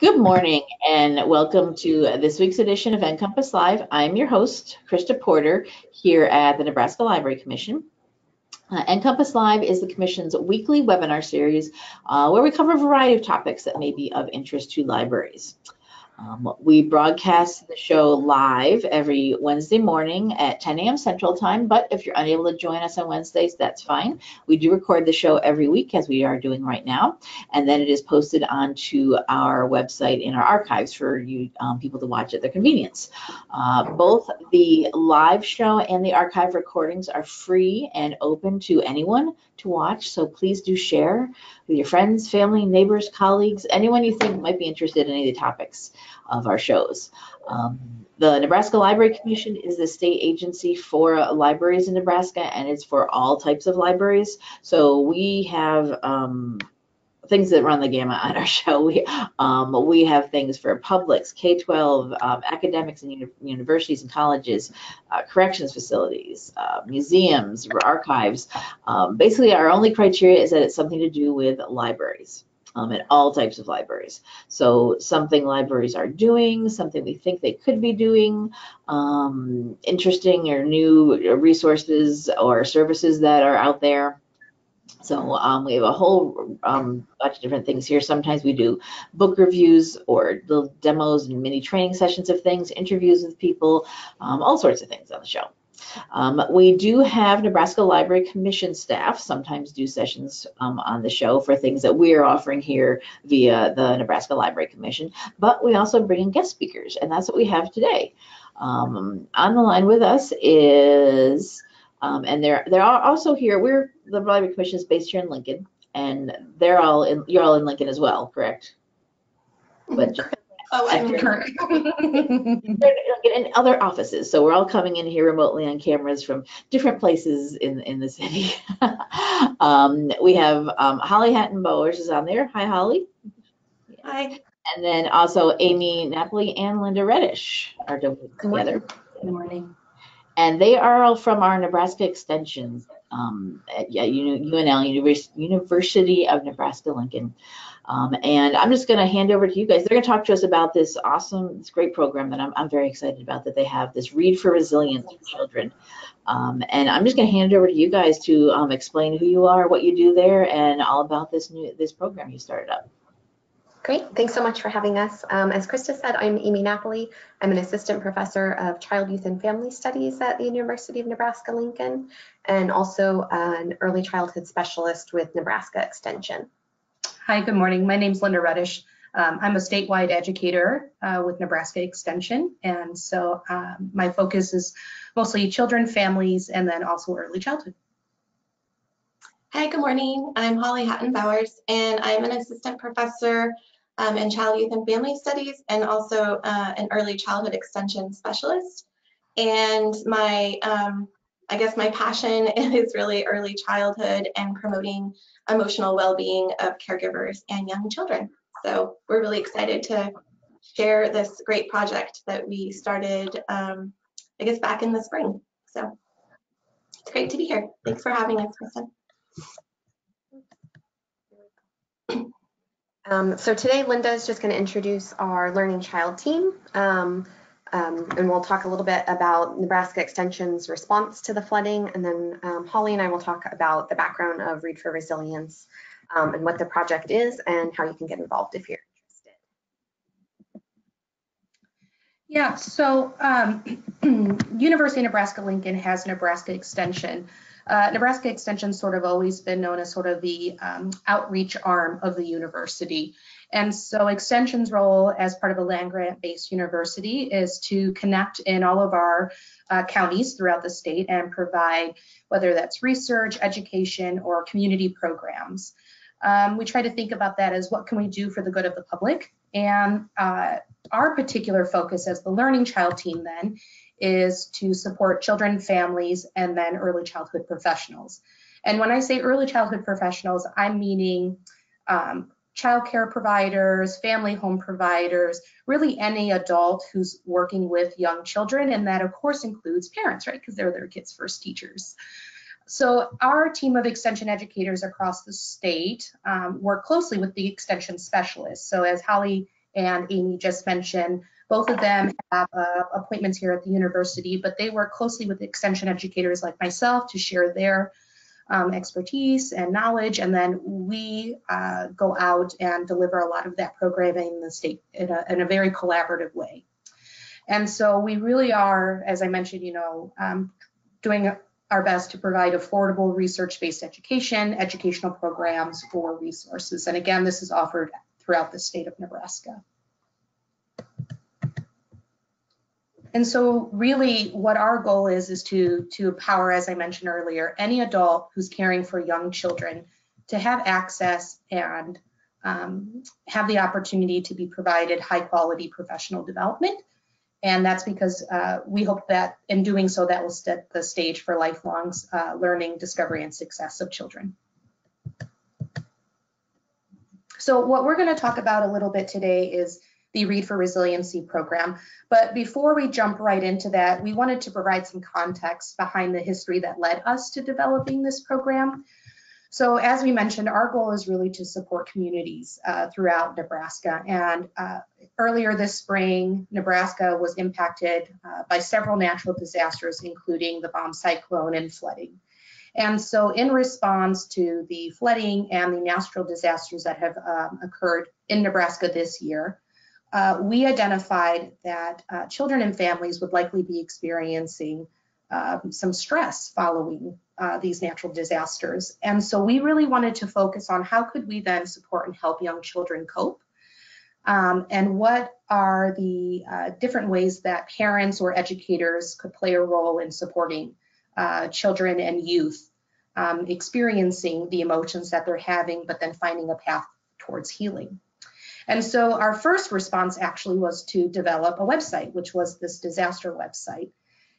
Good morning and welcome to this week's edition of NCompass Live. I'm your host, Krista Porter, here at the Nebraska Library Commission. Uh, NCompass Live is the Commission's weekly webinar series uh, where we cover a variety of topics that may be of interest to libraries. Um, we broadcast the show live every Wednesday morning at 10 a.m. Central Time, but if you're unable to join us on Wednesdays, that's fine. We do record the show every week, as we are doing right now, and then it is posted onto our website in our archives for you um, people to watch at their convenience. Uh, both the live show and the archive recordings are free and open to anyone to watch, so please do share with your friends, family, neighbors, colleagues, anyone you think might be interested in any of the topics of our shows. Um, the Nebraska Library Commission is the state agency for libraries in Nebraska and it's for all types of libraries. So we have um, things that run the gamut on our show. We um, we have things for publics, K-12, um, academics and uni universities and colleges, uh, corrections facilities, uh, museums, archives. Um, basically, our only criteria is that it's something to do with libraries. Um, at all types of libraries. So something libraries are doing, something we think they could be doing, um, interesting or new resources or services that are out there. So um, we have a whole um, bunch of different things here. Sometimes we do book reviews or little demos and mini training sessions of things, interviews with people, um, all sorts of things on the show. Um, we do have Nebraska Library Commission staff sometimes do sessions um, on the show for things that we are offering here via the Nebraska Library Commission, but we also bring in guest speakers, and that's what we have today. Um, on the line with us is um, and they're they're also here. We're the Library Commission is based here in Lincoln, and they're all in. You're all in Lincoln as well, correct? But oh, I'm correct. in other offices, so we're all coming in here remotely on cameras from different places in in the city. um, we have um, Holly Hatton Bowers is on there. Hi, Holly. Hi. And then also Amy Napoli and Linda Reddish are together. Good morning and they are all from our Nebraska extensions um, at yeah, UNL, University of Nebraska Lincoln. Um, and I'm just going to hand over to you guys. They're going to talk to us about this awesome, this great program that I'm, I'm very excited about that they have, this Read for Resilience for Children. Um, and I'm just going to hand it over to you guys to um, explain who you are, what you do there, and all about this new this program you started up. Great, thanks so much for having us. Um, as Krista said, I'm Amy Napoli. I'm an assistant professor of child, youth, and family studies at the University of Nebraska-Lincoln, and also an early childhood specialist with Nebraska Extension. Hi, good morning. My name is Linda Reddish. Um, I'm a statewide educator uh, with Nebraska Extension, and so um, my focus is mostly children, families, and then also early childhood. Hi, good morning. I'm Holly Hatton Bowers, and I'm an assistant professor um, in child, youth, and family studies, and also uh, an early childhood extension specialist. And my, um, I guess my passion is really early childhood and promoting emotional well-being of caregivers and young children. So we're really excited to share this great project that we started, um, I guess, back in the spring. So it's great to be here. Thanks for having us, Kristen. Um, so today Linda is just going to introduce our Learning Child team um, um, and we'll talk a little bit about Nebraska Extension's response to the flooding and then um, Holly and I will talk about the background of Read for Resilience um, and what the project is and how you can get involved if you're interested. Yeah, so um, University of Nebraska-Lincoln has Nebraska Extension uh, Nebraska Extension's sort of always been known as sort of the um, outreach arm of the university. And so Extension's role as part of a land grant based university is to connect in all of our uh, counties throughout the state and provide whether that's research, education, or community programs. Um, we try to think about that as what can we do for the good of the public. And uh, our particular focus as the Learning Child team then is to support children, families, and then early childhood professionals. And when I say early childhood professionals, I'm meaning um, childcare providers, family home providers, really any adult who's working with young children. And that, of course, includes parents, right? Because they're their kids' first teachers. So our team of extension educators across the state um, work closely with the extension specialists. So as Holly and Amy just mentioned. Both of them have uh, appointments here at the university, but they work closely with extension educators like myself to share their um, expertise and knowledge, and then we uh, go out and deliver a lot of that programming in the state in a, in a, very collaborative way. And so we really are, as I mentioned, you know, um, doing our best to provide affordable research-based education, educational programs for resources. And again, this is offered throughout the state of Nebraska. And so really what our goal is, is to, to empower, as I mentioned earlier, any adult who's caring for young children to have access and um, have the opportunity to be provided high quality professional development. And that's because uh, we hope that in doing so, that will set the stage for lifelong uh, learning, discovery, and success of children. So what we're gonna talk about a little bit today is the Read for Resiliency program. But before we jump right into that, we wanted to provide some context behind the history that led us to developing this program. So as we mentioned, our goal is really to support communities uh, throughout Nebraska. And uh, earlier this spring, Nebraska was impacted uh, by several natural disasters, including the bomb cyclone and flooding. And so in response to the flooding and the natural disasters that have um, occurred in Nebraska this year, uh, we identified that uh, children and families would likely be experiencing um, some stress following uh, these natural disasters. And so we really wanted to focus on how could we then support and help young children cope um, and what are the uh, different ways that parents or educators could play a role in supporting uh, children and youth um, experiencing the emotions that they're having, but then finding a path towards healing. And so our first response actually was to develop a website, which was this disaster website.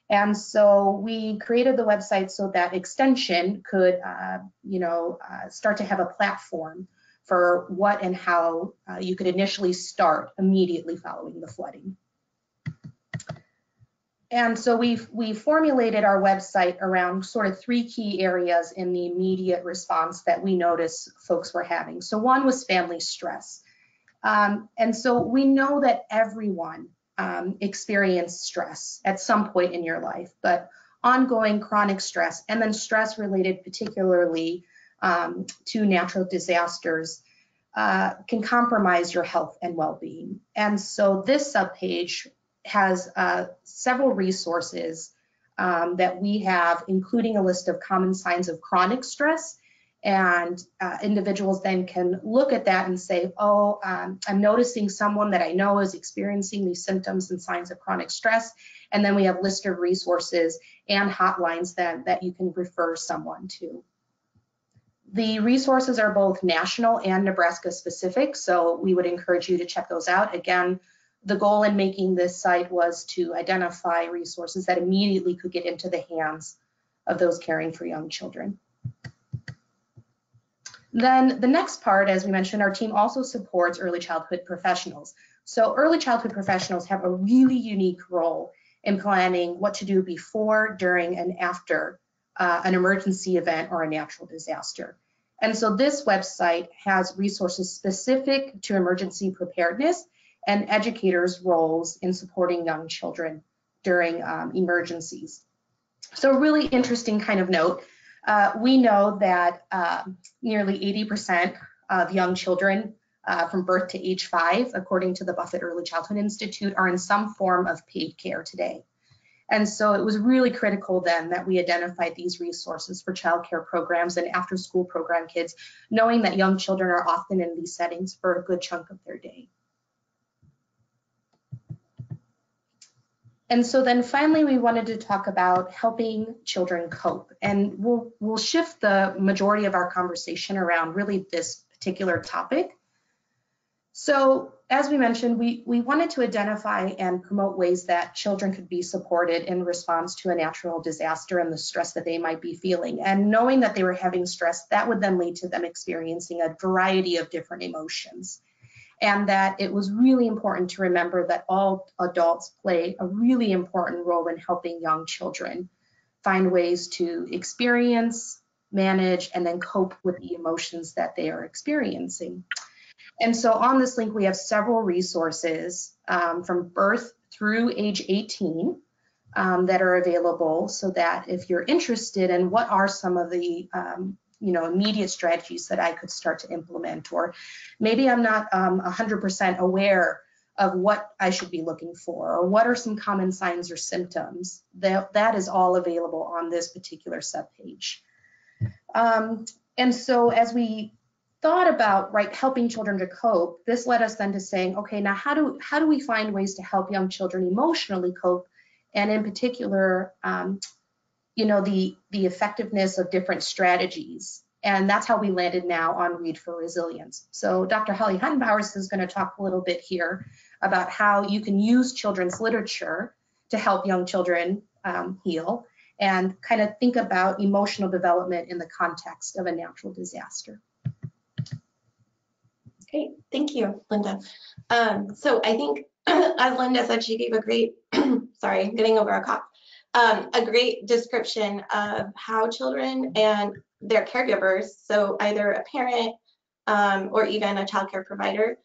And so we created the website so that extension could, uh, you know, uh, start to have a platform for what and how uh, you could initially start immediately following the flooding. And so we we formulated our website around sort of three key areas in the immediate response that we noticed folks were having. So one was family stress. Um, and so we know that everyone um, experience stress at some point in your life, but ongoing chronic stress and then stress related particularly um, to natural disasters uh, can compromise your health and well-being. And so this subpage has uh, several resources um, that we have, including a list of common signs of chronic stress and uh, individuals then can look at that and say, oh, um, I'm noticing someone that I know is experiencing these symptoms and signs of chronic stress. And then we have list of resources and hotlines that, that you can refer someone to. The resources are both national and Nebraska specific, so we would encourage you to check those out. Again, the goal in making this site was to identify resources that immediately could get into the hands of those caring for young children. Then the next part, as we mentioned, our team also supports early childhood professionals. So early childhood professionals have a really unique role in planning what to do before, during, and after uh, an emergency event or a natural disaster. And so this website has resources specific to emergency preparedness and educators' roles in supporting young children during um, emergencies. So a really interesting kind of note uh, we know that uh, nearly 80% of young children uh, from birth to age five, according to the Buffett Early Childhood Institute, are in some form of paid care today. And so it was really critical then that we identified these resources for childcare programs and after school program kids, knowing that young children are often in these settings for a good chunk of their day. And so then finally, we wanted to talk about helping children cope. And we'll, we'll shift the majority of our conversation around really this particular topic. So as we mentioned, we, we wanted to identify and promote ways that children could be supported in response to a natural disaster and the stress that they might be feeling. And knowing that they were having stress, that would then lead to them experiencing a variety of different emotions and that it was really important to remember that all adults play a really important role in helping young children find ways to experience, manage, and then cope with the emotions that they are experiencing. And so on this link, we have several resources um, from birth through age 18 um, that are available so that if you're interested in what are some of the um, you know immediate strategies that I could start to implement or maybe I'm not 100% um, aware of what I should be looking for or what are some common signs or symptoms that that is all available on this particular subpage. Um, and so as we thought about right helping children to cope, this led us then to saying, okay, now how do how do we find ways to help young children emotionally cope, and in particular, um, you know, the the effectiveness of different strategies. And that's how we landed now on Read for Resilience. So Dr. Holly Hatton-Bowers is going to talk a little bit here about how you can use children's literature to help young children um, heal and kind of think about emotional development in the context of a natural disaster. Great, thank you, Linda. Um, so I think, as Linda said, she gave a great, sorry, getting over a cough, um, a great description of how children and their caregivers, so either a parent um, or even a child care provider,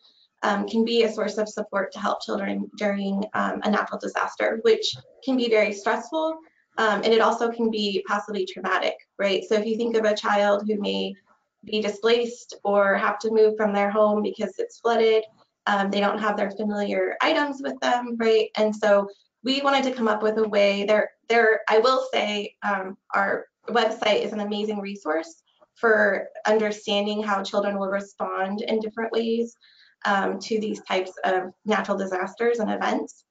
um, can be a source of support to help children during um, a natural disaster, which can be very stressful um, and it also can be possibly traumatic, right? So if you think of a child who may be displaced or have to move from their home because it's flooded, um, they don't have their familiar items with them, right? And so we wanted to come up with a way there, there I will say um, our website is an amazing resource for understanding how children will respond in different ways um, to these types of natural disasters and events.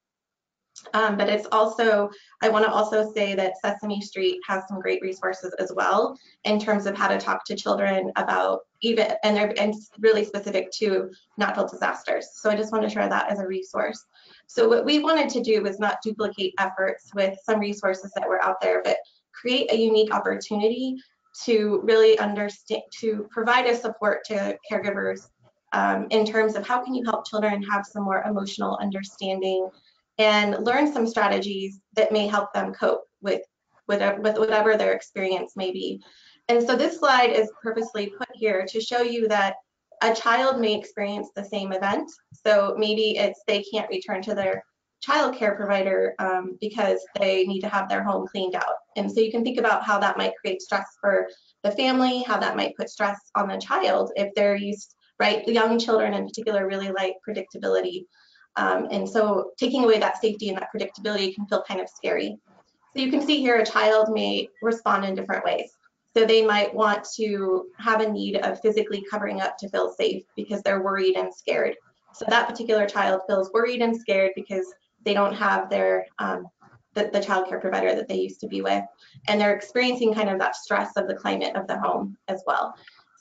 Um, but it's also, I want to also say that Sesame Street has some great resources as well in terms of how to talk to children about even, and they're and really specific to natural disasters. So I just want to share that as a resource. So what we wanted to do was not duplicate efforts with some resources that were out there, but create a unique opportunity to really understand, to provide a support to caregivers um, in terms of how can you help children have some more emotional understanding and learn some strategies that may help them cope with, with, with whatever their experience may be. And so this slide is purposely put here to show you that a child may experience the same event. So maybe it's they can't return to their child care provider um, because they need to have their home cleaned out. And so you can think about how that might create stress for the family, how that might put stress on the child if they're used, right? Young children in particular really like predictability. Um, and so taking away that safety and that predictability can feel kind of scary. So you can see here a child may respond in different ways. So they might want to have a need of physically covering up to feel safe because they're worried and scared. So that particular child feels worried and scared because they don't have their um, the, the child care provider that they used to be with. And they're experiencing kind of that stress of the climate of the home as well.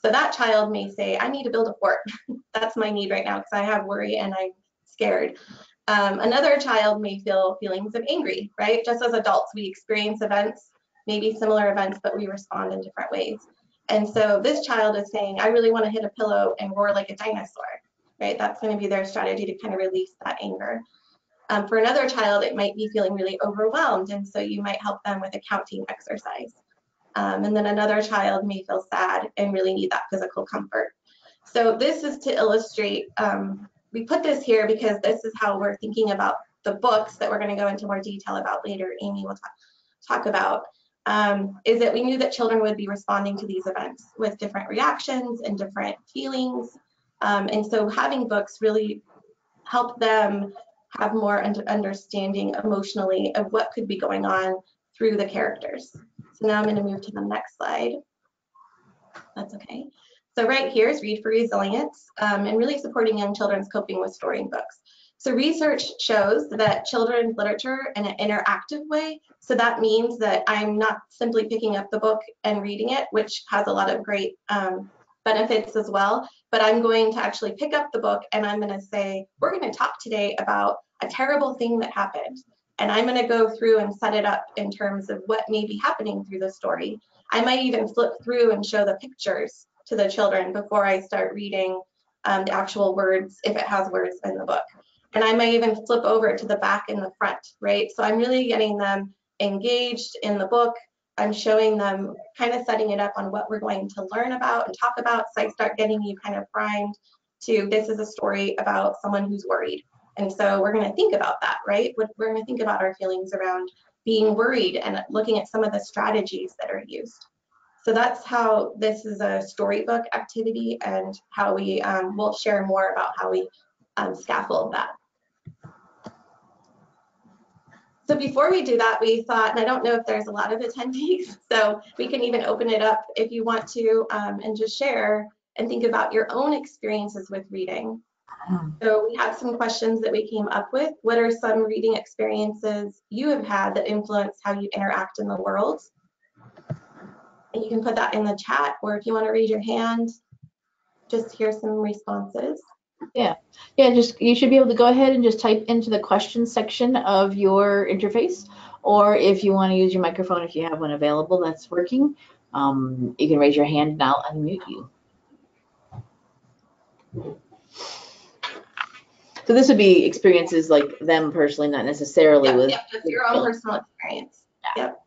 So that child may say, I need to build a fort. That's my need right now because I have worry and I'm scared. Um, another child may feel feelings of angry, right? Just as adults, we experience events, maybe similar events, but we respond in different ways. And so this child is saying, I really want to hit a pillow and roar like a dinosaur, right? That's going to be their strategy to kind of release that anger. Um, for another child, it might be feeling really overwhelmed, and so you might help them with a counting exercise. Um, and then another child may feel sad and really need that physical comfort. So this is to illustrate um, we put this here because this is how we're thinking about the books that we're going to go into more detail about later. Amy will talk, talk about um, is that we knew that children would be responding to these events with different reactions and different feelings. Um, and so having books really help them have more understanding emotionally of what could be going on through the characters. So now I'm going to move to the next slide. That's okay. So right here is Read for Resilience um, and really supporting young children's coping with storybooks. So research shows that children's literature in an interactive way, so that means that I'm not simply picking up the book and reading it, which has a lot of great um, benefits as well, but I'm going to actually pick up the book and I'm gonna say, we're gonna talk today about a terrible thing that happened. And I'm gonna go through and set it up in terms of what may be happening through the story. I might even flip through and show the pictures to the children before I start reading um, the actual words, if it has words in the book. And I might even flip over to the back and the front, right? So I'm really getting them engaged in the book. I'm showing them kind of setting it up on what we're going to learn about and talk about. So I start getting you kind of primed to this is a story about someone who's worried. And so we're going to think about that, right? We're going to think about our feelings around being worried and looking at some of the strategies that are used. So that's how this is a storybook activity and how we um, will share more about how we um, scaffold that. So before we do that, we thought, and I don't know if there's a lot of attendees, so we can even open it up if you want to um, and just share and think about your own experiences with reading. So we have some questions that we came up with. What are some reading experiences you have had that influence how you interact in the world? And you can put that in the chat, or if you want to raise your hand, just hear some responses. Yeah, yeah, just, you should be able to go ahead and just type into the questions section of your interface. Or if you want to use your microphone, if you have one available that's working, um, you can raise your hand and I'll unmute you. So this would be experiences like them personally, not necessarily Yep, with. yep, just your own personal experience. Yep.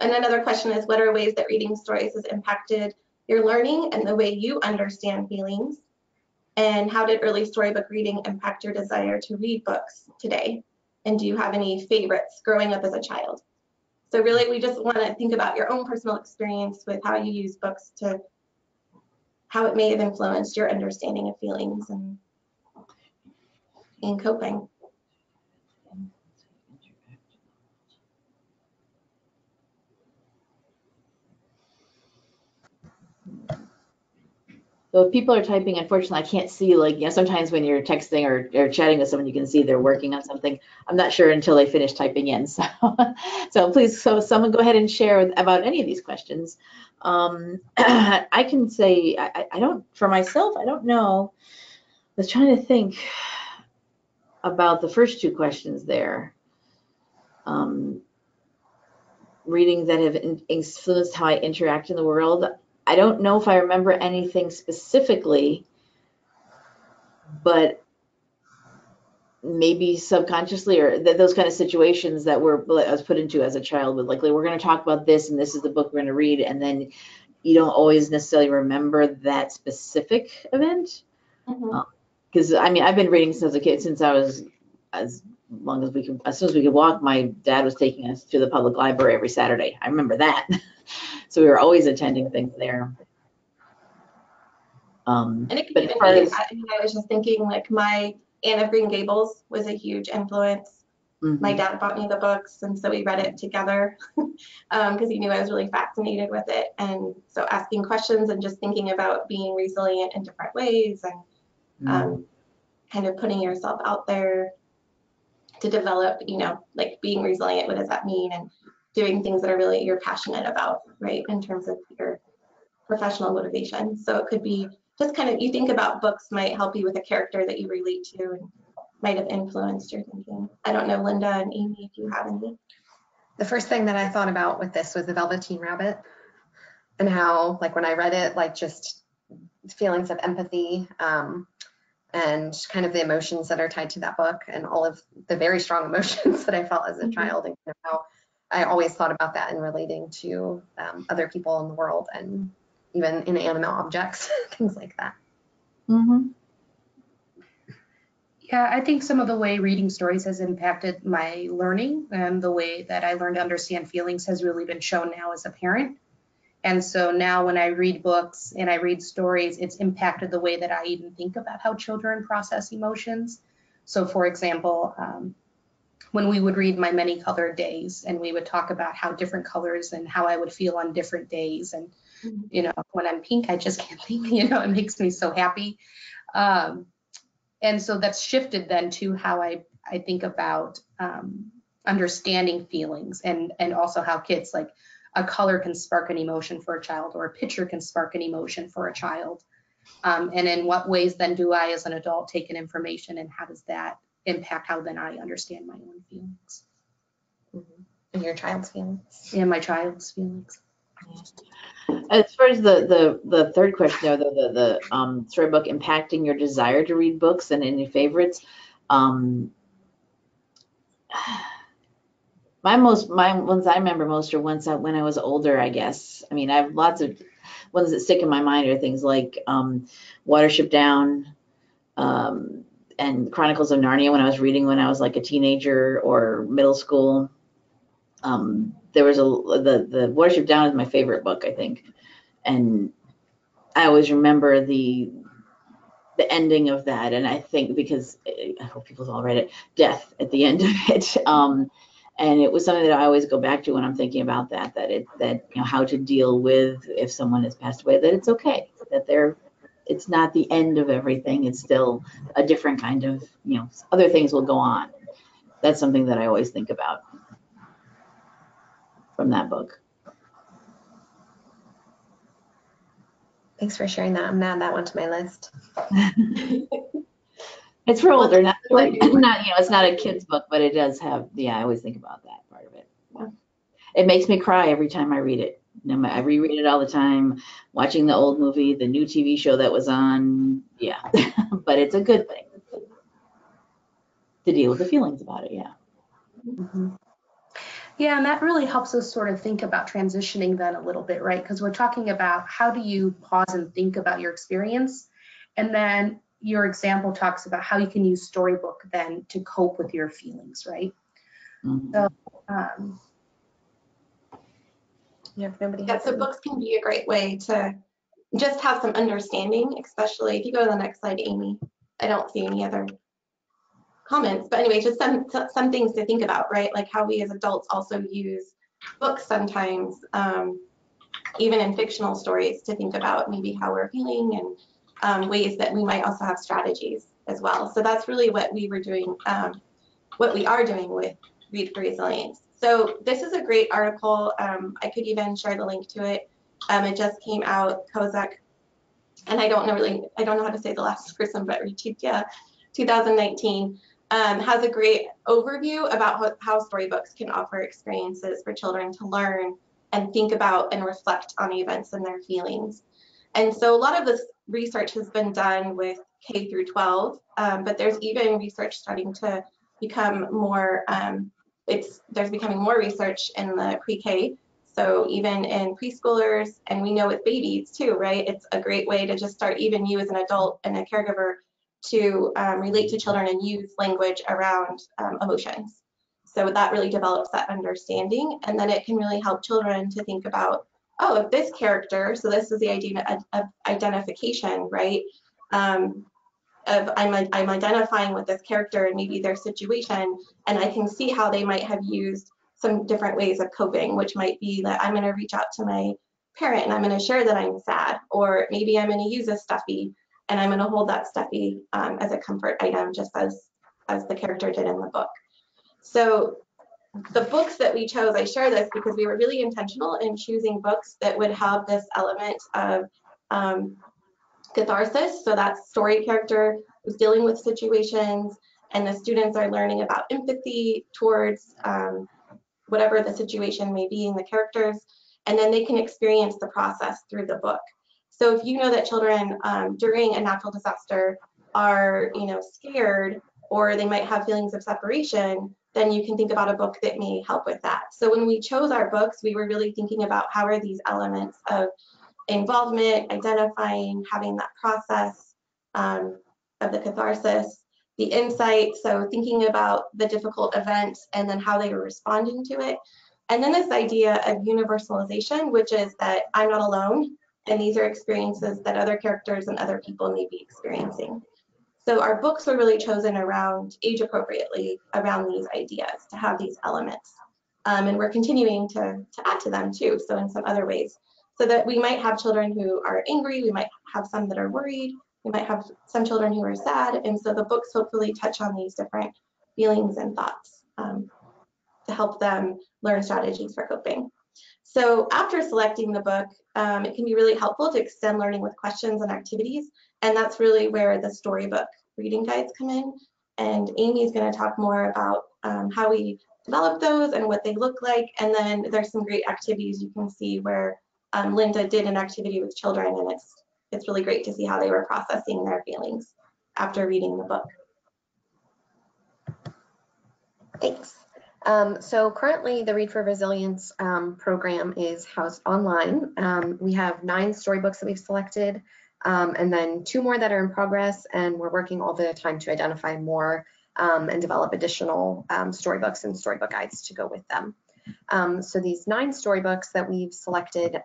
And another question is, what are ways that reading stories has impacted your learning and the way you understand feelings? And how did early storybook reading impact your desire to read books today? And do you have any favorites growing up as a child? So really, we just want to think about your own personal experience with how you use books to how it may have influenced your understanding of feelings and in coping. So if people are typing, unfortunately, I can't see like, you know, sometimes when you're texting or, or chatting with someone, you can see they're working on something. I'm not sure until they finish typing in. So, so please, so someone go ahead and share about any of these questions. Um, I can say, I, I don't, for myself, I don't know. I was trying to think about the first two questions there. Um, reading that have influenced how I interact in the world. I don't know if I remember anything specifically, but maybe subconsciously or th- those kind of situations that were I was put into as a child with like, like we're going to talk about this and this is the book we're going to read and then you don't always necessarily remember that specific event? Because mm-hmm. um, I mean I've been reading since a kid since I was as long as we can as soon as we could walk my dad was taking us to the public library every Saturday. I remember that so we were always attending things there. Um, and it could even be, I, mean, I was just thinking like my Anne of Green Gables was a huge influence. Mm-hmm. My dad bought me the books, and so we read it together because um, he knew I was really fascinated with it. And so asking questions and just thinking about being resilient in different ways and mm-hmm. um, kind of putting yourself out there to develop, you know, like being resilient, what does that mean? And doing things that are really you're passionate about, right? In terms of your professional motivation. So it could be just kind of you think about books might help you with a character that you relate to and might have influenced your thinking. I don't know, Linda and Amy, if you have any. The first thing that I thought about with this was the Velveteen Rabbit and how, like, when I read it, like, just feelings of empathy um, and kind of the emotions that are tied to that book and all of the very strong emotions that I felt as a mm-hmm. child and kind of how I always thought about that in relating to um, other people in the world and even inanimate objects, things like that. Mm-hmm. Yeah, I think some of the way reading stories has impacted my learning and the way that I learn to understand feelings has really been shown now as a parent. And so now when I read books and I read stories, it's impacted the way that I even think about how children process emotions. So, for example, um, when we would read my many colored days and we would talk about how different colors and how I would feel on different days. And, mm-hmm. you know, when I'm pink, I just can't think, you know, it makes me so happy. Um, and so that's shifted then to how I, I think about um, understanding feelings and, and also how kids like a color can spark an emotion for a child or a picture can spark an emotion for a child. Um, and in what ways then do I as an adult take in information and how does that impact how then I understand my own feelings. Mm-hmm. And your child's feelings. And my child's feelings. As far as the the the third question though, the the, the um, storybook impacting your desire to read books and any favorites. Um, my most my ones I remember most are ones that when I was older, I guess. I mean, I have lots of ones that stick in my mind are things like um, Watership Down um, and Chronicles of Narnia when I was reading when I was like a teenager or middle school. Um, there was a the the Watership Down is my favorite book, I think, and I always remember the the ending of that, and I think because I hope people all read it, death at the end of it. Um, and it was something that I always go back to when I'm thinking about that. That it that you know how to deal with if someone has passed away. That it's okay. That they're it's not the end of everything. It's still a different kind of you know other things will go on. That's something that I always think about from that book. Thanks for sharing that. I'm gonna add that one to my list. It's for older, not, like, not, you know, it's not a kid's book, but it does have, yeah, I always think about that part of it. Yeah. It makes me cry every time I read it. I reread it all the time, watching the old movie, the new TV show that was on, yeah. But it's a good thing to deal with the feelings about it, yeah. Mhm. Yeah, and that really helps us sort of think about transitioning then a little bit, right? Because we're talking about how do you pause and think about your experience, and then your example talks about how you can use storybook then to cope with your feelings, right? Mhm. So, um, Yeah, if nobody Yeah, so books can be a great way to just have some understanding, especially if you go to the next slide, Amy. I don't see any other comments, but anyway, just some some things to think about, right? Like how we as adults also use books sometimes, um, even in fictional stories, to think about maybe how we're feeling and um, ways that we might also have strategies as well. So that's really what we were doing, um, what we are doing with Read for Resilience. So this is a great article. Um, I could even share the link to it. Um, it just came out, Kozak, and I don't know really, I don't know how to say the last person, but Retipia 2019 um, has a great overview about how, how storybooks can offer experiences for children to learn and think about and reflect on events and their feelings. And so a lot of this research has been done with K through 12, um, but there's even research starting to become more, um, it's there's becoming more research in the pre-K. So even in preschoolers, and we know with babies too, right? It's a great way to just start even you as an adult and a caregiver to um, relate to children and use language around um, emotions. So that really develops that understanding, and then it can really help children to think about, oh, if this character, so this is the idea of, identification, right? Um, of I'm, I'm identifying with this character and maybe their situation, and I can see how they might have used some different ways of coping, which might be that I'm going to reach out to my parent and I'm going to share that I'm sad, or maybe I'm going to use a stuffy and I'm going to hold that stuffy um, as a comfort item, just as as the character did in the book. So the books that we chose, I share this because we were really intentional in choosing books that would have this element of um, catharsis. So that story character is dealing with situations, and the students are learning about empathy towards um, whatever the situation may be in the characters, and then they can experience the process through the book. So if you know that children um, during a natural disaster are, you know, scared or they might have feelings of separation, then you can think about a book that may help with that. So when we chose our books, we were really thinking about how are these elements of involvement, identifying, having that process um, of the catharsis, the insight, so thinking about the difficult event and then how they were responding to it. And then this idea of universalization, which is that I'm not alone, and these are experiences that other characters and other people may be experiencing. So our books were really chosen around age appropriately around these ideas to have these elements. Um, and we're continuing to, to add to them too, so in some other ways. So that we might have children who are angry, we might have some that are worried, we might have some children who are sad. And so the books hopefully touch on these different feelings and thoughts um, to help them learn strategies for coping. So after selecting the book, um, it can be really helpful to extend learning with questions and activities. And that's really where the storybook reading guides come in. And Amy is going to talk more about um, how we develop those and what they look like. And then there's some great activities you can see where um, Linda did an activity with children and it's it's really great to see how they were processing their feelings after reading the book. Thanks. Um, so currently the Read for Resilience um, program is housed online. Um, we have nine storybooks that we've selected um, and then two more that are in progress and we're working all the time to identify more um, and develop additional um, storybooks and storybook guides to go with them. So these nine storybooks that we've selected,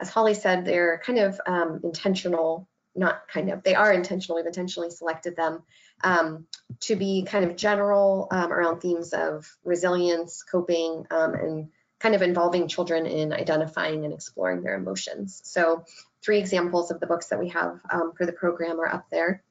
as Holly said, they're kind of intentional not kind of, they are intentional, we've intentionally selected them um, to be kind of general um, around themes of resilience, coping, um, and kind of involving children in identifying and exploring their emotions. So three examples of the books that we have um, for the program are up there.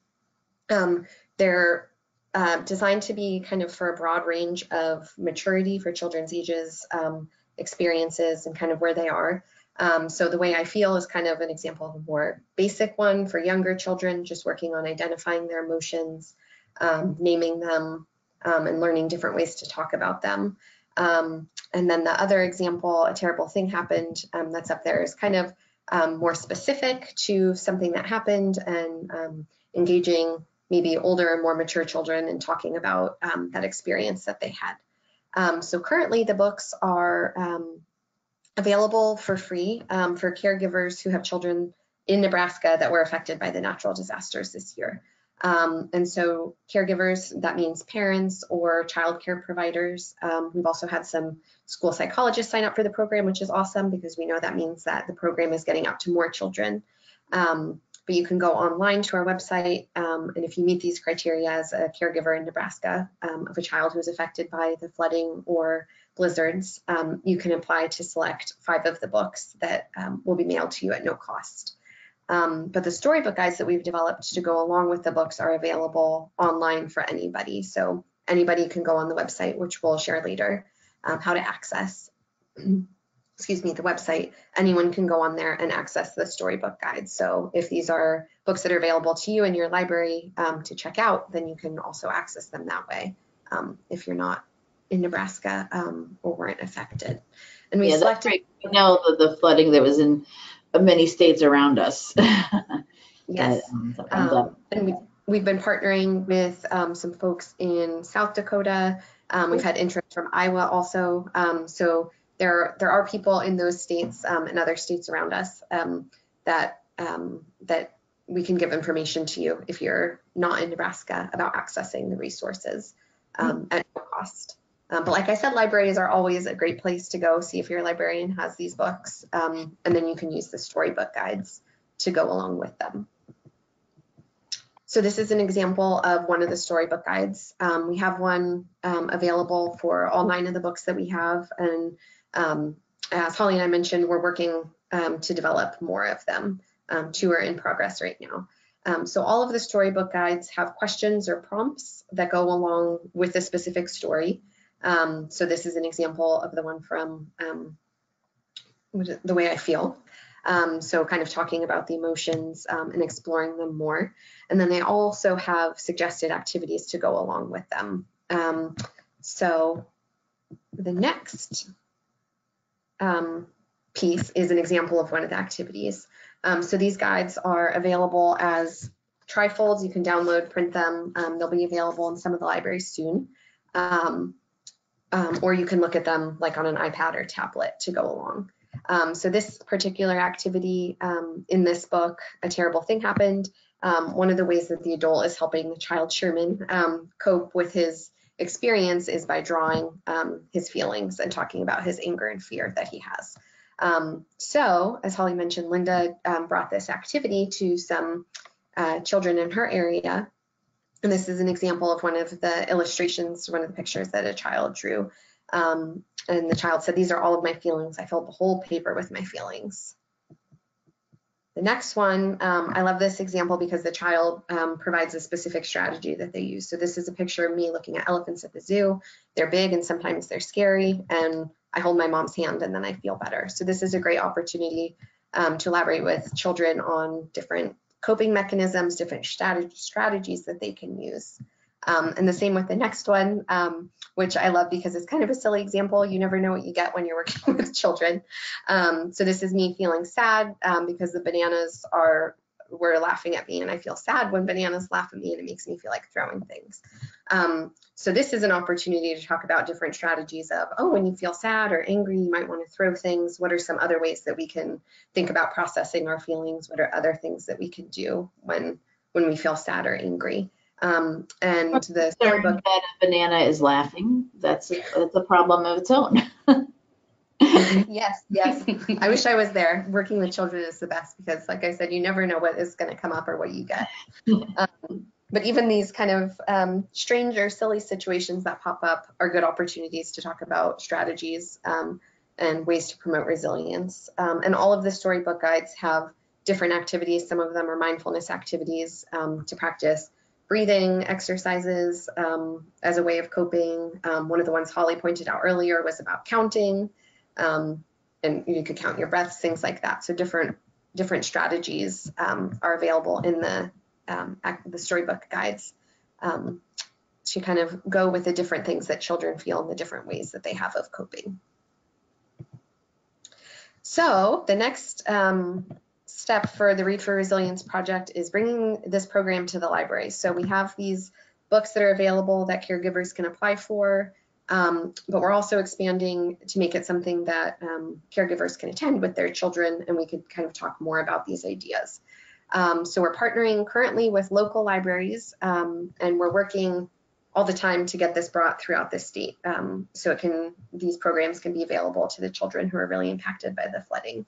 Um, they're uh, designed to be kind of for a broad range of maturity for children's ages, um, experiences, and kind of where they are. Um, so the way I feel is kind of an example of a more basic one for younger children, just working on identifying their emotions, um, naming them, um, and learning different ways to talk about them. Um, and then the other example, a terrible thing happened, um, that's up there is kind of um, more specific to something that happened and engaging maybe older and more mature children and talking about that experience that they had. so currently the books are available for free um, for caregivers who have children in Nebraska that were affected by the natural disasters this year. Um, and so caregivers, that means parents or child care providers. Um, we've also had some school psychologists sign up for the program, which is awesome because we know that means that the program is getting out to more children. Um, but you can go online to our website, um, and if you meet these criteria as a caregiver in Nebraska um, of a child who is affected by the flooding or blizzards, um, you can apply to select five of the books that um, will be mailed to you at no cost. Um, but the storybook guides that we've developed to go along with the books are available online for anybody. So anybody can go on the website, which we'll share later, um, how to access, excuse me, the website. Anyone can go on there and access the storybook guides. So if these are books that are available to you in your library um, to check out, then you can also access them that way um, if you're not in Nebraska um, or weren't affected. And we Yeah, that's selected, great. We know the, the flooding that was in many states around us. yes. Um, so I'm glad- Um, and we, we've been partnering with um, some folks in South Dakota. Um, we've had interest from Iowa also. Um, so there, there are people in those states um, and other states around us um, that um, that we can give information to you if you're not in Nebraska about accessing the resources um, at no cost. Um, but like I said, libraries are always a great place to go see if your librarian has these books, and then you can use the storybook guides to go along with them. So this is an example of one of the storybook guides. Um, we have one um, available for all nine of the books that we have, and um, as Holly and I mentioned, we're working um, to develop more of them. two are in progress right now. Um, so all of the storybook guides have questions or prompts that go along with a specific story. Um, so this is an example of the one from um, The Way I Feel. Um, so kind of talking about the emotions um, and exploring them more. And then they also have suggested activities to go along with them. Um, so the next piece is an example of one of the activities. Um, so these guides are available as trifolds. You can download, print them. Um, they'll be available in some of the libraries soon. Um, um or you can look at them like on an iPad or tablet to go along. Um, so this particular activity um, in this book, A Terrible Thing Happened, one of the ways that the adult is helping the child Sherman cope with his experience is by drawing his feelings and talking about his anger and fear that he has. Um, so, as Holly mentioned, Linda um, brought this activity to some uh, children in her area. And this is an example of one of the illustrations, one of the pictures that a child drew. Um, and the child said, These are all of my feelings. I filled the whole paper with my feelings. The next one, um, I love this example because the child um, provides a specific strategy that they use. So this is a picture of me looking at elephants at the zoo. They're big and sometimes they're scary. And I hold my mom's hand and then I feel better. So this is a great opportunity um, to elaborate with children on different coping mechanisms, different strategies that they can use. Um, and the same with the next one, um, which I love because it's kind of a silly example. You never know what you get when you're working with children. Um, so this is me feeling sad um, because the bananas are were laughing at me and I feel sad when bananas laugh at me and it makes me feel like throwing things. Um, so this is an opportunity to talk about different strategies of, oh, when you feel sad or angry, you might want to throw things. What are some other ways that we can think about processing our feelings? What are other things that we can do when when we feel sad or angry? Um, and the storybook that a banana is laughing, that's, that's a problem of its own. yes, yes. I wish I was there. Working with children is the best because, like I said, you never know what is going to come up or what you get. Um, but even these kind of um, strange or silly situations that pop up are good opportunities to talk about strategies um, and ways to promote resilience. Um, and all of the storybook guides have different activities. Some of them are mindfulness activities um, to practice breathing exercises um, as a way of coping. Um, one of the ones Holly pointed out earlier was about counting, um, and you could count your breaths, things like that. So different different strategies um, are available in the um, the storybook guides um, to kind of go with the different things that children feel and the different ways that they have of coping. So the next step for the Read for Resilience project is bringing this program to the library. So we have these books that are available that caregivers can apply for, um, but we're also expanding to make it something that um, caregivers can attend with their children, and we could kind of talk more about these ideas. Um, so we're partnering currently with local libraries, um, and we're working all the time to get this brought throughout the state, um, so it can these programs can be available to the children who are really impacted by the flooding.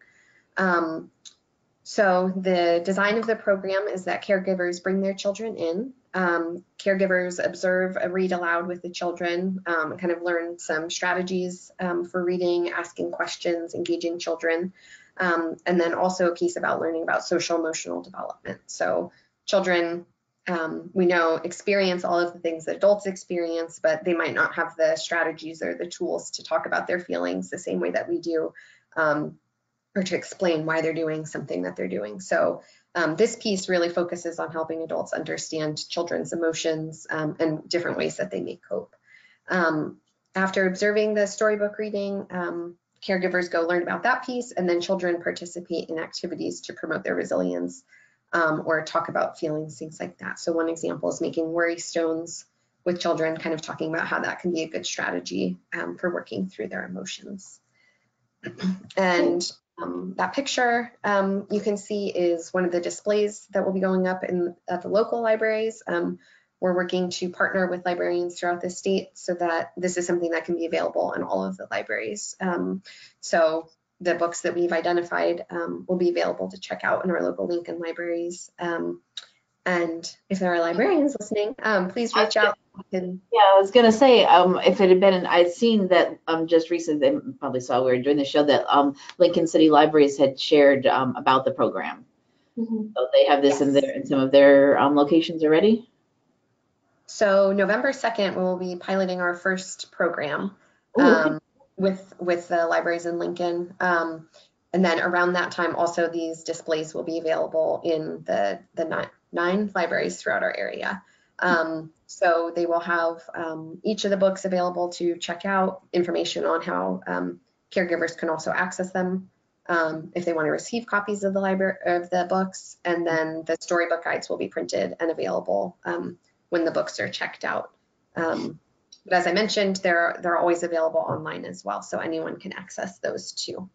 So the design of the program is that caregivers bring their children in. Um, caregivers observe a read aloud with the children, um, kind of learn some strategies um, for reading, asking questions, engaging children, um, and then also a piece about learning about social emotional development. So children, um, we know, experience all of the things that adults experience, but they might not have the strategies or the tools to talk about their feelings the same way that we do. Um, or to explain why they're doing something that they're doing. So um, this piece really focuses on helping adults understand children's emotions um, and different ways that they may cope. Um, after observing the storybook reading, um, caregivers go learn about that piece and then children participate in activities to promote their resilience um, or talk about feelings, things like that. So one example is making worry stones with children, kind of talking about how that can be a good strategy um, for working through their emotions. And um, that picture um, you can see is one of the displays that will be going up in at the local libraries. Um, we're working to partner with librarians throughout the state so that this is something that can be available in all of the libraries. Um, so the books that we've identified um, will be available to check out in our local Lincoln libraries. Um, and if there are librarians listening, please reach out can... Yeah, I was gonna say, um, if it had been, I'd seen that um, just recently, they probably saw we were doing the show that um, Lincoln City Libraries had shared um, about the program. Mm-hmm. So they have this yes. in their in some of their um, locations already. So November second, we'll be piloting our first program um, with with the libraries in Lincoln. Um, and then around that time, also these displays will be available in the the nine, nine libraries throughout our area. Um, so they will have um, each of the books available to check out, information on how um, caregivers can also access them um, if they want to receive copies of the library of the books, and then the storybook guides will be printed and available um, when the books are checked out. Um, but as I mentioned, they're they're always available online as well, so anyone can access those too.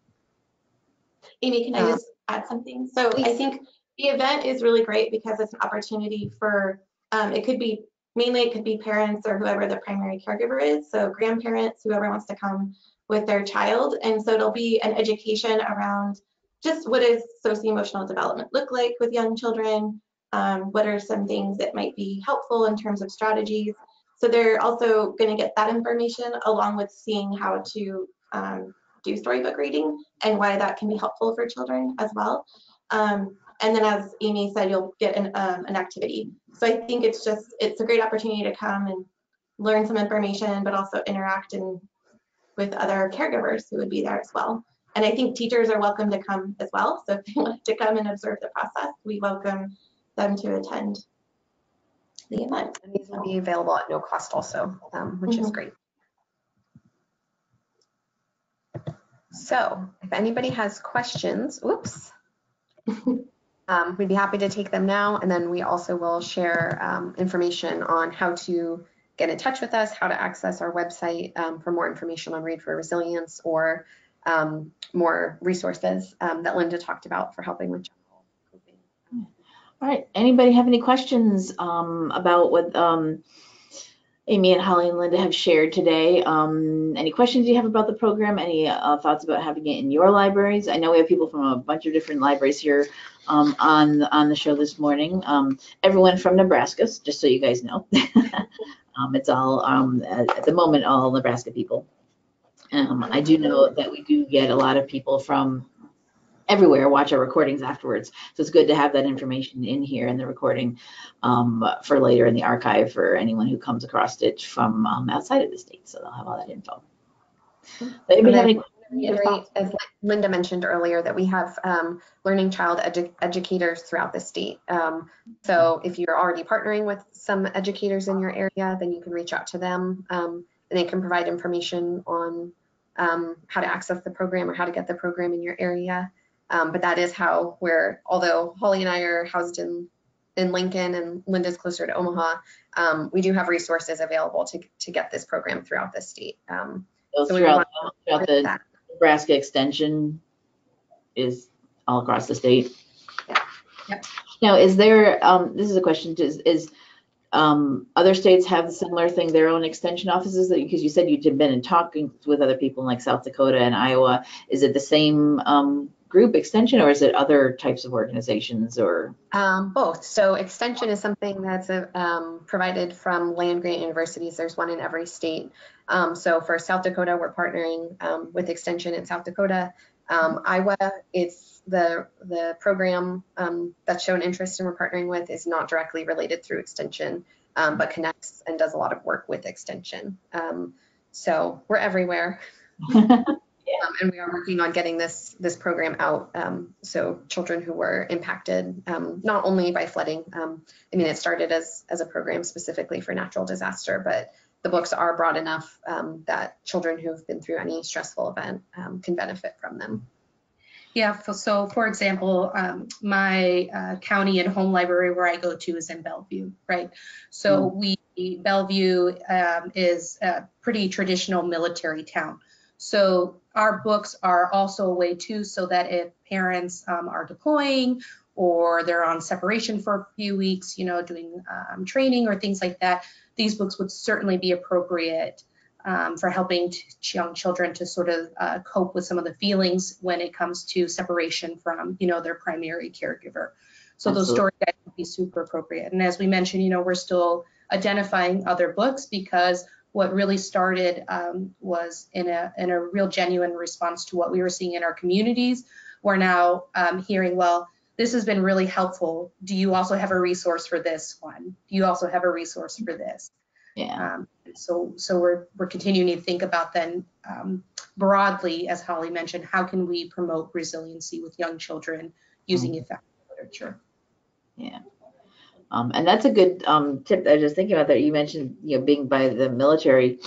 Amy, can I uh, just add something? So please. I think the event is really great because it's an opportunity for um, it could be mainly it could be parents or whoever the primary caregiver is. So grandparents, whoever wants to come with their child. And so it'll be an education around just what does socio-emotional development look like with young children? Um, what are some things that might be helpful in terms of strategies? So they're also going to get that information along with seeing how to um, do storybook reading and why that can be helpful for children as well. Um, and then as Amy said, you'll get an, um, an activity. So I think it's just, it's a great opportunity to come and learn some information, but also interact and with other caregivers who would be there as well. And I think teachers are welcome to come as well. So if they want to come and observe the process, we welcome them to attend the event. And these will be available at no cost also, um, which mm -hmm. is mm-hmm. great. So if anybody has questions, oops. Um, we'd be happy to take them now, and then we also will share um, information on how to get in touch with us, how to access our website um, for more information on Read for Resilience or um, more resources um, that Linda talked about for helping with general coping. All right, anybody have any questions um, about what Amy and Holly and Linda have shared today? Um, Any questions you have about the program? Any uh, thoughts about having it in your libraries? I know we have people from a bunch of different libraries here um, on, on the show this morning. Um, Everyone from Nebraska, just so you guys know. Um, It's all, um, at at the moment, all Nebraska people. Um, I do know that we do get a lot of people from everywhere watch our recordings afterwards. So it's good to have that information in here in the recording um, for later in the archive for anyone who comes across it from um, outside of the state. So they'll have all that info. Anybody have any- reiterate, as Linda mentioned earlier, that we have um, learning child edu- educators throughout the state. Um, so if you're already partnering with some educators in your area, then you can reach out to them um, and they can provide information on um, how to access the program or how to get the program in your area. Um, but that is how we're, although Holly and I are housed in in Lincoln and Linda's closer to Omaha, um, we do have resources available to, to get this program throughout the state. Um, so so throughout, throughout the that. Nebraska extension is all across the state. Yeah. Yep. Now, is there, um, this is a question, is, is, um, other states have similar thing, their own extension offices because you said you'd been in talking with other people in like South Dakota and Iowa. Is it the same, um, group extension or is it other types of organizations or? Um, both. So extension is something that's um, provided from land grant universities. There's one in every state. Um, so for South Dakota, we're partnering um, with Extension in South Dakota. Um, Iowa, it's the the program um, that's shown interest and we're partnering with is not directly related through Extension, um, but connects and does a lot of work with Extension. Um, so we're everywhere. Um, and we are working on getting this this program out. Um, so children who were impacted um, not only by flooding. Um, I mean, it started as as a program specifically for natural disaster, but the books are broad enough um, that children who've been through any stressful event um, can benefit from them. Yeah, so for example, um, my uh, county and home library where I go to is in Bellevue, right? So we, Bellevue um, is a pretty traditional military town. So our books are also a way too, so that if parents um, are deploying or they're on separation for a few weeks, you know, doing um, training or things like that, these books would certainly be appropriate um, for helping young children to sort of uh, cope with some of the feelings when it comes to separation from, you know, their primary caregiver. So those Absolutely. story guides would be super appropriate. And as we mentioned, you know, we're still identifying other books because what really started um, was in a in a real genuine response to what we were seeing in our communities. We're now um, hearing, well, this has been really helpful. Do you also have a resource for this one? Do you also have a resource for this? Yeah, Um, so, so we're, we're continuing to think about then um, broadly, as Holly mentioned, how can we promote resiliency with young children using effective literature? yeah. Um, and that's a good, um, tip. I was just thinking about that. You mentioned, you know, being by the military,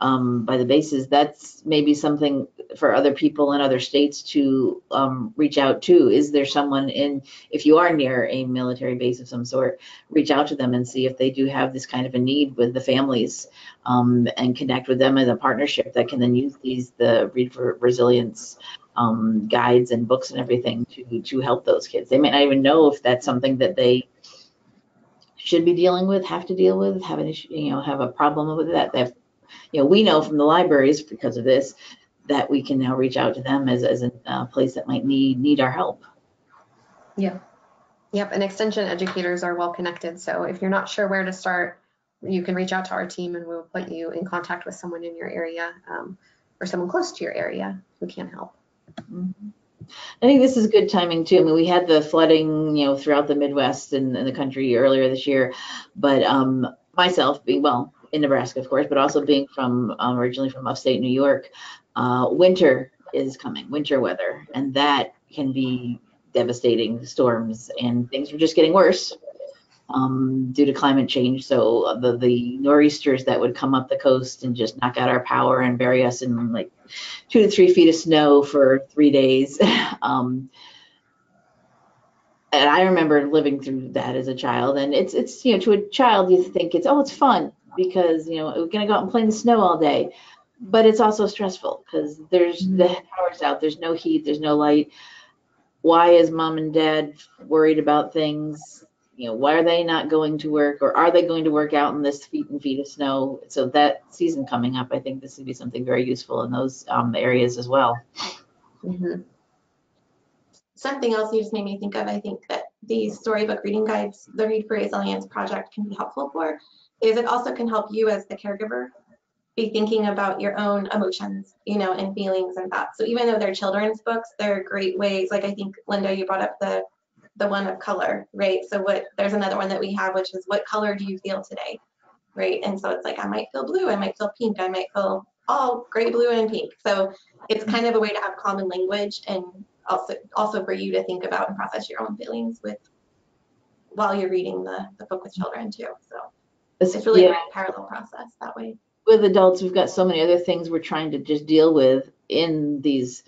um, by the bases. That's maybe something for other people in other states to, um, reach out to. Is there someone in, if you are near a military base of some sort, reach out to them and see if they do have this kind of a need with the families, um, and connect with them as a partnership that can then use these, the Read for Resilience, um, guides and books and everything to, to help those kids. They may not even know if that's something that they should be dealing with, have to deal with, have an issue, you know, have a problem with that. That, you know, we know from the libraries because of this that we can now reach out to them as, as a uh, place that might need need our help. Yeah. Yep, and extension educators are well connected. So if you're not sure where to start, you can reach out to our team and we'll put you in contact with someone in your area um, or someone close to your area who can help. Mhm. I think this is good timing too. I mean, we had the flooding, you know, throughout the Midwest and, and the country earlier this year, but um, myself being well in Nebraska, of course, but also being from um, originally from upstate New York, uh, winter is coming, winter weather, and that can be devastating. Storms and things are just getting worse um, due to climate change. So uh, the the nor'easters that would come up the coast and just knock out our power and bury us in like two to three feet of snow for three days. Um, and I remember living through that as a child. And it's it's you know to a child you think it's oh it's fun because you know we're gonna go out and play in the snow all day, but it's also stressful because there's the power's out, there's no heat, there's no light. Why is mom and dad worried about things? You know, why are they not going to work, or are they going to work out in this feet and feet of snow? So that season coming up, I think this would be something very useful in those um, areas as well. Mhm. Something else you just made me think of, I think that these storybook reading guides, the Read for Resilience project can be helpful for, is it also can help you as the caregiver be thinking about your own emotions, you know, and feelings and thoughts. So even though they're children's books, they're great ways, like I think Linda, you brought up the the one of color, right? So what there's another one that we have, which is what color do you feel today? Right. And so it's like I might feel blue, I might feel pink, I might feel all gray, blue, and pink. So it's kind of a way to have common language and also also for you to think about and process your own feelings with while you're reading the, the book with children too. So it's really Yeah. a parallel process that way. with adults, we've got so many other things we're trying to just deal with in these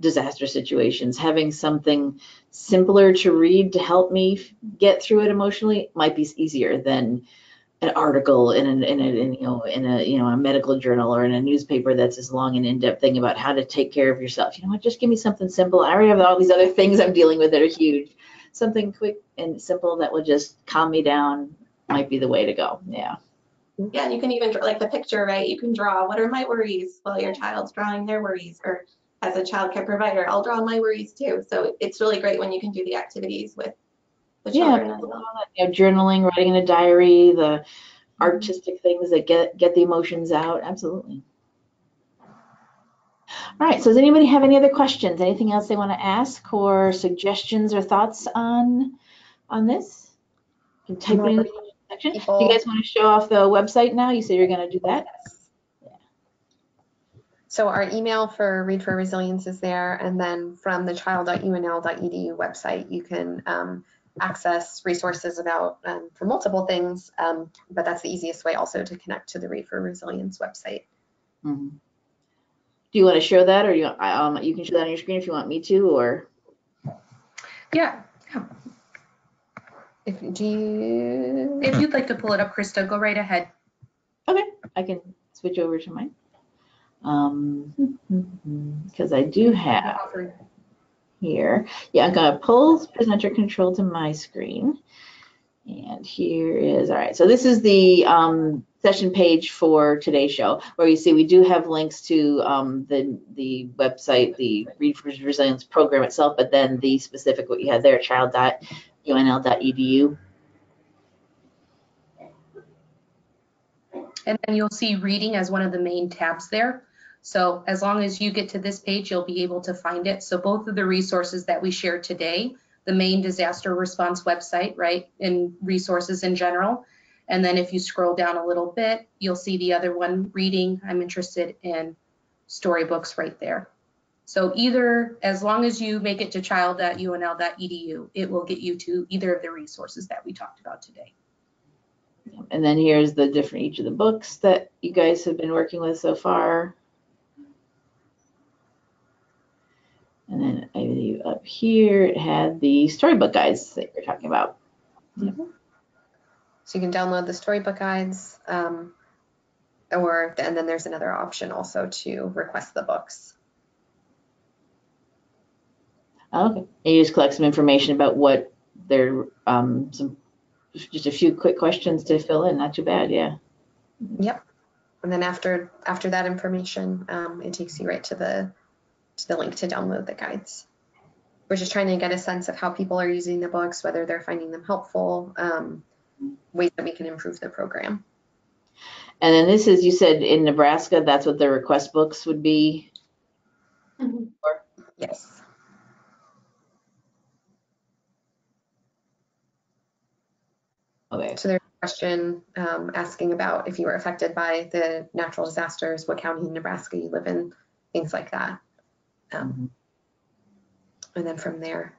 disaster situations. Having something simpler to read to help me get through it emotionally might be easier than an article in an in a in, you know in a you know a medical journal or in a newspaper that's this long and in-depth thing about how to take care of yourself. You know what? Just give me something simple. I already have all these other things I'm dealing with that are huge. Something quick and simple that will just calm me down might be the way to go. Yeah. Yeah, you can even, draw like the picture, right? You can draw, what are my worries while your child's drawing their worries? Or as a childcare provider, I'll draw my worries too. So it's really great when you can do the activities with the children as well. you know, journaling, writing in a diary, the artistic things that get get the emotions out. Absolutely. All right. So does anybody have any other questions? Anything else they want to ask or suggestions or thoughts on on this? You can type it in the section. Do you guys want to show off the website now? You said you're going to do that. So our email for Read for Resilience is there, and then from the child.unl.edu website, you can um, access resources about um, for multiple things, um, but that's the easiest way also to connect to the Read for Resilience website. Mhm. Do you want to show that, or you um you can show that on your screen if you want me to, or Yeah, If do you, if you'd like to pull it up, Christa, go right ahead. Okay, I can switch over to mine. Um, because I do have here, yeah, I'm gonna pull presenter control to my screen. And here is, all right, so this is the um, session page for today's show, where you see we do have links to um, the, the website, the Read for Resilience program itself, but then the specific, what you had there, child.unl.edu. And then you'll see reading as one of the main tabs there. So as long as you get to this page, you'll be able to find it. So both of the resources that we shared today, the main disaster response website, right, and resources in general. And then if you scroll down a little bit, you'll see the other one, reading. I'm interested in storybooks right there. So either, as long as you make it to child.unl.edu, it will get you to either of the resources that we talked about today. And then here's the different, each of the books that you guys have been working with so far. And then I believe up here, it had the storybook guides that you're talking about. so you can download the storybook guides, um, or and then there's another option also to request the books. Okay. And you just collect some information about what they're, um, some, just a few quick questions to fill in. Not too bad, yeah. Yep. And then after after that information, um, it takes you right to the to the link to download the guides. We're just trying to get a sense of how people are using the books, whether they're finding them helpful, um, ways that we can improve the program. And then this is, you said in Nebraska, that's what the request books would be. Mhm. Yes. Okay. So there's a question um, asking about if you were affected by the natural disasters, what county in Nebraska you live in, things like that. Um, and then from there,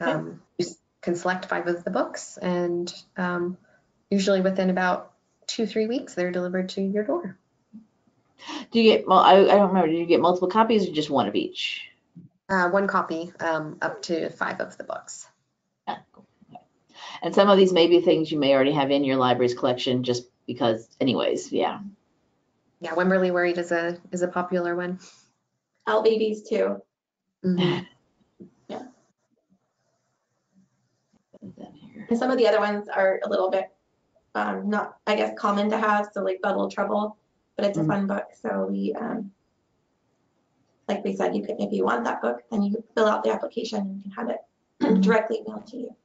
um, you can select five of the books, and um, usually within about two, three weeks, they're delivered to your door. Do you get, well, I, I don't remember, did you get multiple copies or just one of each? Uh, one copy, um, up to five of the books. And some of these may be things you may already have in your library's collection just because anyways, yeah. Yeah, Wemberly Worried is a is a popular one. Babies too. Mhm. And some of the other ones are a little bit, um, not, I guess, common to have, so like Bubble Trouble, but it's a Mhm. fun book, so we, um, like we said, you could, if you want that book, then you fill out the application and you can have it Mhm. directly mailed to you.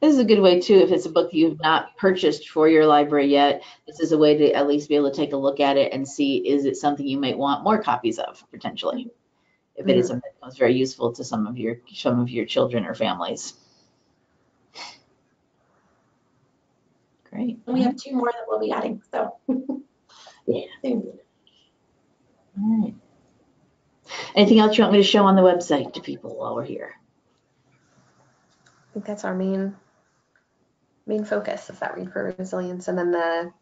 This is a good way too, if it's a book you've not purchased for your library yet, this is a way to at least be able to take a look at it and see, is it something you might want more copies of potentially? If it is mm-hmm. something that's very useful to some of your, some of your children or families. Great. And we have two more that we'll be adding, so. Yeah. Soon. All right. Anything else you want me to show on the website to people while we're here? Think that's our main main focus is that read for resilience, and then the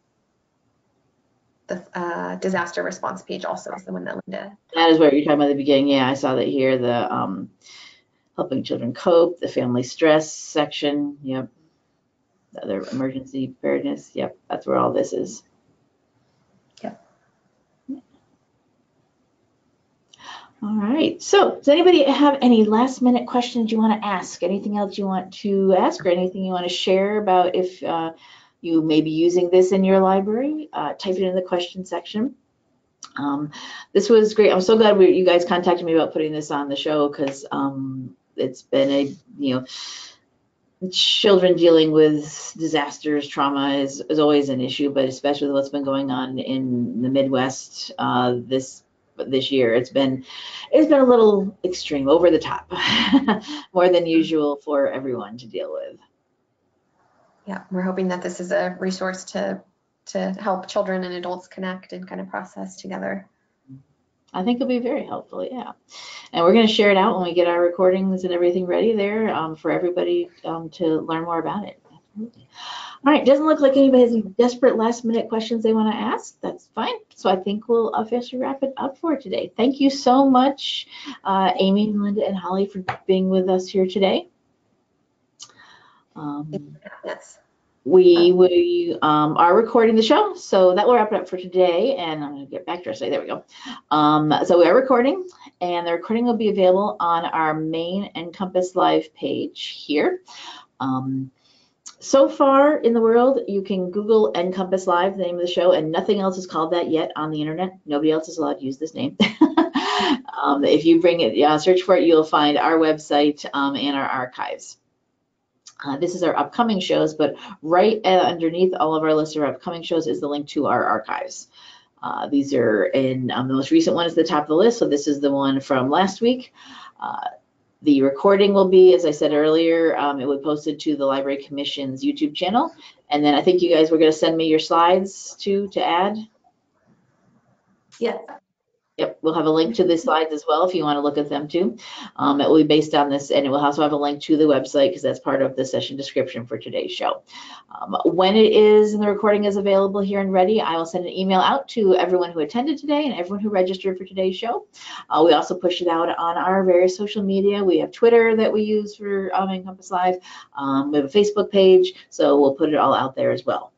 the uh, disaster response page also is the one that Linda. That is what you're talking about at the beginning. Yeah, I saw that here, the um, helping children cope, the family stress section. Yep. The other emergency preparedness. Yep, that's where all this is. All right. So, does anybody have any last minute questions you want to ask? Anything else you want to ask, or anything you want to share about if uh, you may be using this in your library? Uh, type it in the question section. Um, this was great. I'm so glad we, you guys contacted me about putting this on the show because um, it's been a, you know, children dealing with disasters, trauma is, is always an issue, but especially with what's been going on in the Midwest uh, this this year, it's been it's been a little extreme, over the top, more than usual for everyone to deal with. Yeah, we're hoping that this is a resource to to help children and adults connect and kind of process together. I think it'll be very helpful, yeah. And we're going to share it out when we get our recordings and everything ready there um, for everybody um, to learn more about it. Absolutely. All right, doesn't look like anybody has any desperate last minute questions they want to ask. That's fine. So I think we'll officially wrap it up for today. Thank you so much, uh, Amy, Linda, and Holly for being with us here today. Um, Yes. we we um, are recording the show, so that will wrap it up for today. And I'm going to get back to our site. There we go. Um, so we are recording, and the recording will be available on our main NCompass Live page here. Um, so far in the world, you can Google NCompass Live, the name of the show, and nothing else is called that yet on the internet. Nobody else is allowed to use this name. um, if you bring it, yeah, search for it, you'll find our website um, and our archives. Uh, this is our upcoming shows, but right uh, underneath all of our list of upcoming shows is the link to our archives. Uh, these are in um, the most recent one is the top of the list, so this is the one from last week. The recording will be, as I said earlier, um, it will be posted to the Library Commission's YouTube channel, and then I think you guys were going to send me your slides too to add. Yes, Yep, we'll have a link to the slides as well if you want to look at them too. Um, it will be based on this, and it will also have a link to the website because that's part of the session description for today's show. Um, when it is and the recording is available here and ready, I will send an email out to everyone who attended today and everyone who registered for today's show. Uh, we also push it out on our various social media. We have Twitter that we use for um, NCompass Live. Um, we have a Facebook page, so we'll put it all out there as well.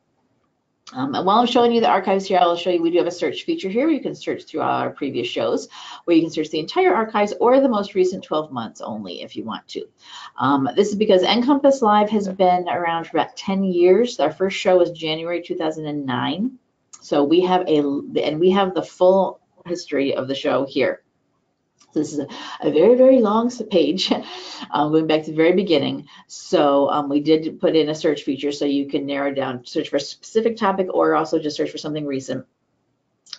Um, and while I'm showing you the archives here, I'll show you we do have a search feature here where you can search through our previous shows, where you can search the entire archives or the most recent 12 months only if you want to. Um, this is because NCompass Live has been around for about 10 years. Our first show was January 2009. So we have a, and we have the full history of the show here. This is a, a, very, very long page, um, going back to the very beginning. So um, we did put in a search feature so you can narrow down, search for a specific topic or also just search for something recent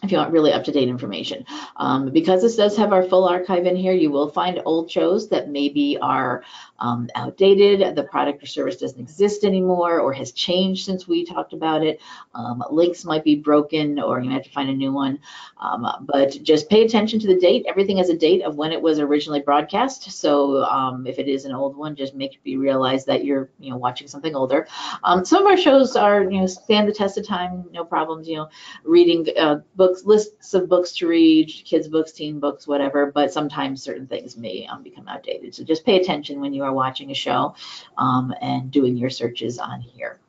if you want really up-to-date information. Um, because this does have our full archive in here, you will find old shows that maybe are um, outdated, the product or service doesn't exist anymore or has changed since we talked about it. Um, links might be broken or you have to find a new one. Um, but just pay attention to the date. Everything has a date of when it was originally broadcast. So um, if it is an old one, just make you realize that you're you know watching something older. Um, some of our shows are you know stand the test of time, no problems. You know, reading uh, books, lists of books to read, kids' books, teen books, whatever, but sometimes certain things may um, become outdated. So just pay attention when you are watching a show um, and doing your searches on here.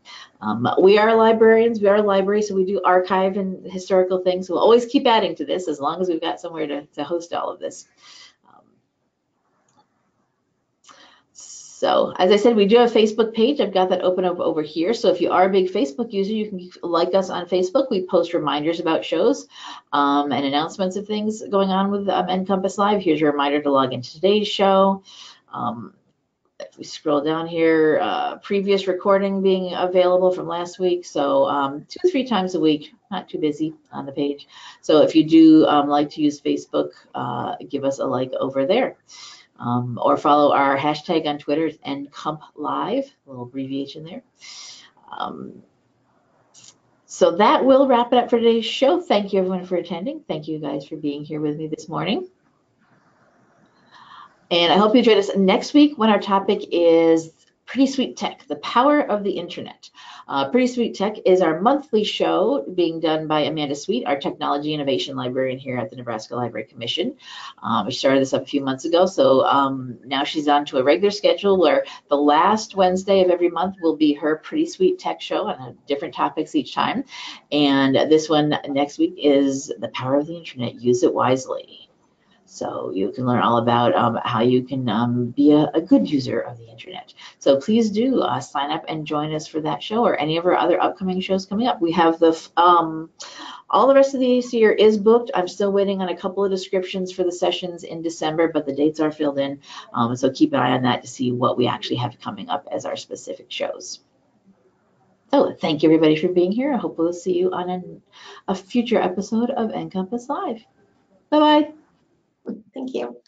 Um, we are librarians, we are a library, so we do archive and historical things. We'll always keep adding to this as long as we've got somewhere to, to host all of this. Um, so as I said, we do have a Facebook page. I've got that open up over here. So if you are a big Facebook user, you can like us on Facebook. We post reminders about shows um, and announcements of things going on with um, NCompass Live. Here's your reminder to log into today's show. Um, if we scroll down here, uh, previous recording being available from last week. So um, two, three times a week, not too busy on the page. So if you do um, like to use Facebook, uh, give us a like over there. Um, or follow our hashtag on Twitter, it's NCompLive, a little abbreviation there. Um, so that will wrap it up for today's show. Thank you everyone for attending. Thank you guys for being here with me this morning. And I hope you join us next week when our topic is Pretty Sweet Tech, the power of the internet. Uh, Pretty Sweet Tech is our monthly show being done by Amanda Sweet, our technology innovation librarian here at the Nebraska Library Commission. Um, we started this up a few months ago, so um, now she's on to a regular schedule where the last Wednesday of every month will be her Pretty Sweet Tech show on different topics each time. And this one next week is the power of the internet, use it wisely. So you can learn all about um, how you can um, be a, a, good user of the internet. So please do uh, sign up and join us for that show or any of our other upcoming shows coming up. We have the um, all the rest of the year is booked. I'm still waiting on a couple of descriptions for the sessions in December, but the dates are filled in. Um, so keep an eye on that to see what we actually have coming up as our specific shows. So thank you everybody for being here. I hope we'll see you on an, a future episode of NCompass Live. Bye-bye. Thank you.